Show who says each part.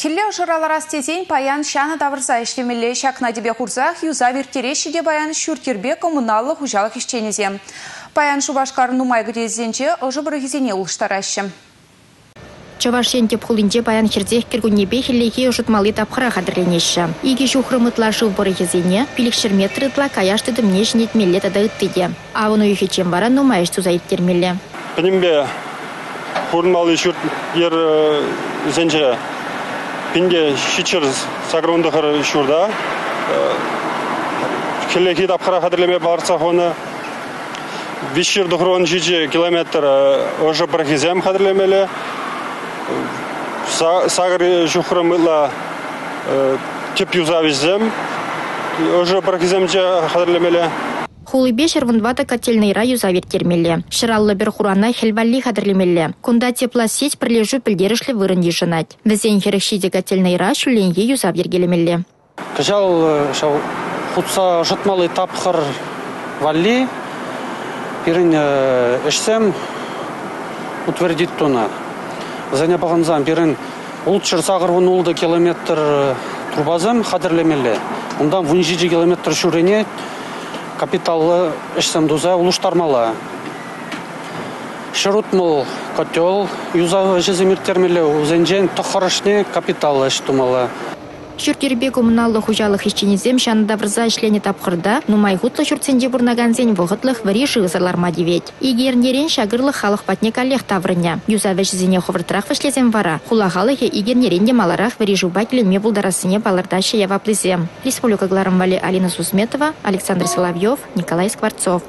Speaker 1: Хилле жыраларас тезен паян шаны давырса ішлемелі шакна дебе құрзақ юза вертереші де баян шүркербе коммуналы хужалық ішченезе. Паян шубашкар нумай грезенче ұжы бір кезене ұлыштарашы.
Speaker 2: Чавашен теп хулинче баян херзех кергуннебе хиллеге ужытмалы тапхыра хадырленеші. Иге шухрымытла шыл боры хезене, пилікшерметрытла каяшты дымне жнетмелле тада ыттыде. Авыну юхечен бара нумайыш тузайып термелле.
Speaker 3: Пенембе хурмалы шүрт ер зенче пинге шичер сагрондахар шурда. Хиллеге тапхыра хадырлеме барса хоны Вишер духрон жичи километр уже прохизем хадырлемеле. Сагыр жухрымыла теп юзавизем. Уже прохиземче хадырлемеле.
Speaker 2: Хулыбе шервунвата котельныйра юзавер термелле. Шыраллы бір хурана хелвалли хадырлемелле. Кунда теплосеть прилежу пілдерішлі вырын ешінат. Візен херекшиде котельныйра шүленге юзавер келемелле.
Speaker 4: Кыжал шау хутса тапхыр валли пирин эшсем утвердит туна. Заня бағанзан пирин улчыр сағыр улды километр турбазым хадырлемелле. Ондан 17 километр шурене капиталы эшсем дуза улуштармала. Шырутмыл котел юза жеземиртермеле узенжен тохарышне капиталы эштумала.
Speaker 2: Шүркербе коммуналлы хужалық ишченезем шанында врза ішлене тапқырда, нумай ғутлы шүртсенде бұрнаган зен вғытлық вари шығызырларма девет. Игернерен шагырлы халық патне калех таврыня. Юза вәшізіне ховыртырақ вішлезем вара. Хулағалы хе игернерен де маларақ вари жуба келенме бұлдарасыне балардаща ява плезем. Республика Гларамвали Алина Сусметова, Александр Соловьев, Николай Скворцов.